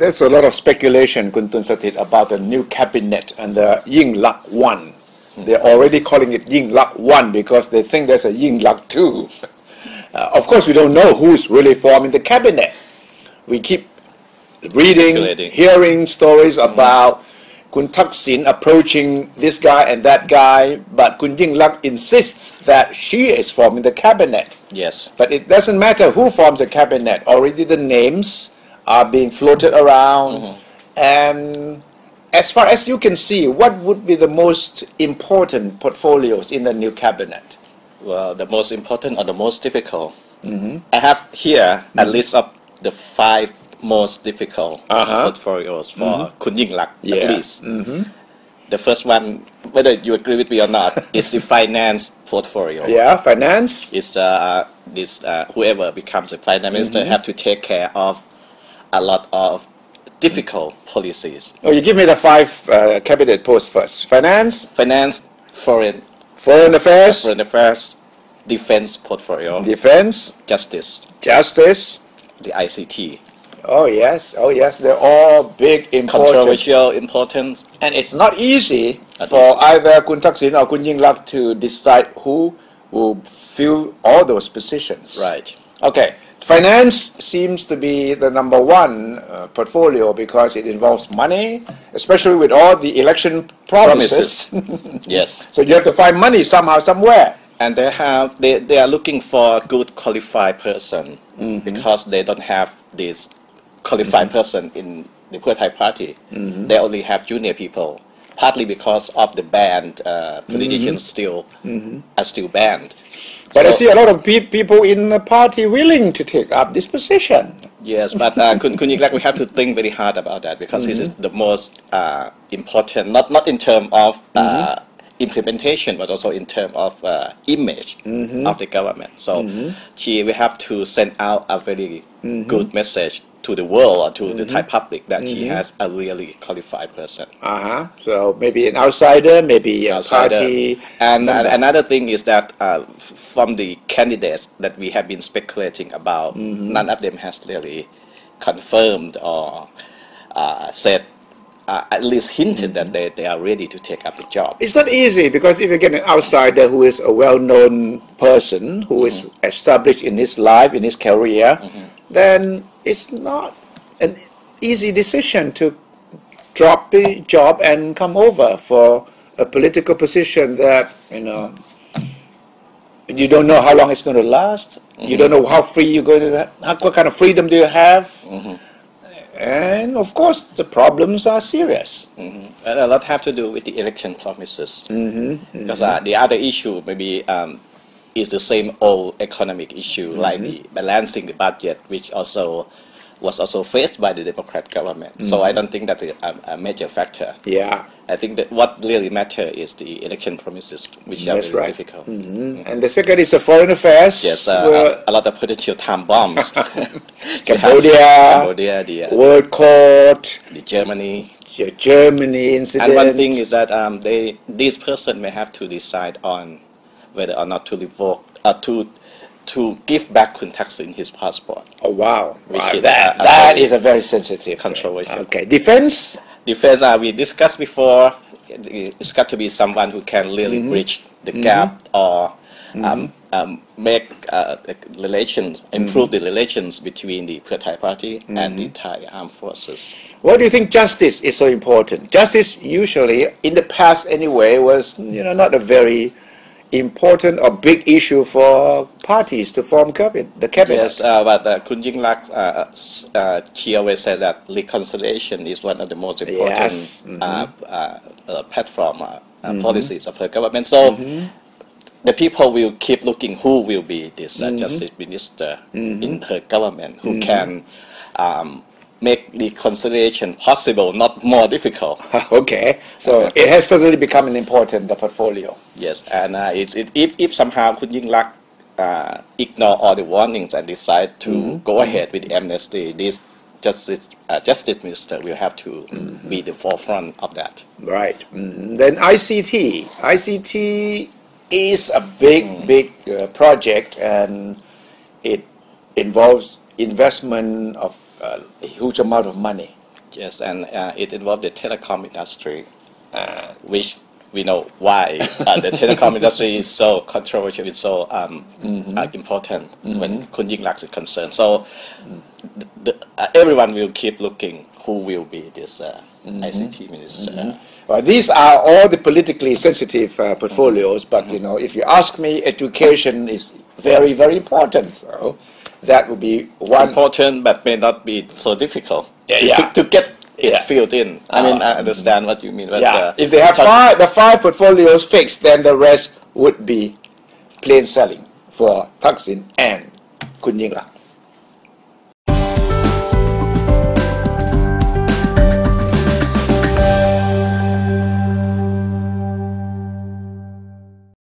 There's a lot of speculation, Khun Tulsathit, about the new cabinet and the Yingluck One. They're already calling it Yingluck One because they think there's a Yingluck Two. Uh, of course, we don't know who's really forming the cabinet. We keep reading, hearing stories about Kun Thaksin approaching this guy and that guy, but Kun Yingluck insists that she is forming the cabinet. Yes. But it doesn't matter who forms the cabinet. Already the names are being floated around. And as far as you can see, what would be the most important portfolios in the new cabinet? Well, the most important or the most difficult. I have here a list of the five most difficult Mm-hmm. Uh-huh. portfolios for Kun Yingluck, Yeah. at least. The first one, whether you agree with me or not, is the finance portfolio. Yeah, finance. It's uh, this uh, whoever becomes a finance minister Mm-hmm. have to take care of a lot of difficult policies. Oh, you give me the five uh, cabinet posts first. Finance, Finance, foreign, foreign affairs, foreign affairs, defense portfolio, defense, justice, justice. the ICT. Oh yes, oh yes, they're all big, important. Controversial, important. And it's not easy Not for easy. either Kun Thaksin or Kun to decide who will fill all those positions. Right. Okay. Finance seems to be the number one uh, portfolio because it involves money, especially with all the election promises. Yes. so you have to find money somehow, somewhere. And they have they, they are looking for a good qualified person mm-hmm. because they don't have this qualified mm-hmm. person in the Thai party. Mm-hmm. They only have junior people, partly because of the banned uh, politicians still are still banned. But I see a lot of pe- people in the party willing to take up this position. Yes, but uh, Kun, Kun Yingluck, we have to think very hard about that because this is the most uh, important, not not in terms of uh, implementation, but also in terms of uh, image of the government. So she we have to send out a very good message to the world or to the Thai public that she has a really qualified person. Uh huh. So maybe an outsider, maybe a outsider. party. And, member. another thing is that uh, from the candidates that we have been speculating about, Mm-hmm. none of them has really confirmed or uh, said, uh, at least hinted Mm-hmm. that they, they are ready to take up the job. It's not easy because if you get an outsider who is a well-known person who is established in his life, in his career, then it's not an easy decision to drop the job and come over for a political position that you know you don't know how long it's going to last. You don't know how free you're going to. How, what kind of freedom do you have? And of course, the problems are serious. And a lot have to do with the election promises. Mm-hmm, because uh, the other issue maybe um, is the same old economic issue, like the balancing the budget, which also was also faced by the Democrat government. So I don't think that's a, a, major factor. Yeah. I think that what really matter is the election promises, which are That's very right. difficult. Mhm. And the second is the foreign affairs. Yes, uh, a, a lot of potential time bombs. Cambodia, Cambodia, the, uh, World Court, the Germany. the Germany incident. And one thing is that um, they this person may have to decide on whether or not to revoke uh, to to give back Kun Thaksin his passport. oh wow, Wow, is that a- a that very a very sensitive thing. Okay, defense. Defense, uh, we discussed before, it's got to be someone who can really bridge the gap or um, um, make uh, the relations, improve the relations between the Thai party and the Thai armed forces. Why do you think justice is so important? Justice usually, in the past anyway, was you know not a very important or big issue for parties to form cabinet, the cabinet. Yes, uh, but uh, Kun Yingluck, uh, uh, she always said that reconciliation is one of the most important Yes, uh, uh, uh, platform uh, uh, policies of her government. So the people will keep looking who will be this uh, justice minister in her government who can um, make reconciliation possible, not more difficult. okay, so it has suddenly become an important the portfolio. Yes, and uh, it, it, if, if somehow Kun Yingluck uh, ignore all the warnings and decide to go ahead with the amnesty, this justice, uh, justice minister will have to be the forefront of that. Right. Mm. Then ICT. ICT is a big, big uh, project, and it involves investment of uh, a huge amount of money. Yes, and uh, it involved the telecom industry, uh, which we know why uh, the telecom industry is so controversial, it's so um, uh, important when Kun Yingluck is concerned. So the, the, uh, everyone will keep looking who will be this uh, ICT minister. Well, these are all the politically sensitive uh, portfolios, but you know, if you ask me, education is very, very important. So that would be one. Important, but may not be so difficult Yeah, to, yeah. To, to get it Yeah. filled in. I mean, Uh, I understand what you mean. But, yeah, uh, if they have five, the five portfolios fixed, then the rest would be plain sailing for Thaksin and Kun Yingluck.